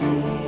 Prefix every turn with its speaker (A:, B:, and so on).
A: Lord.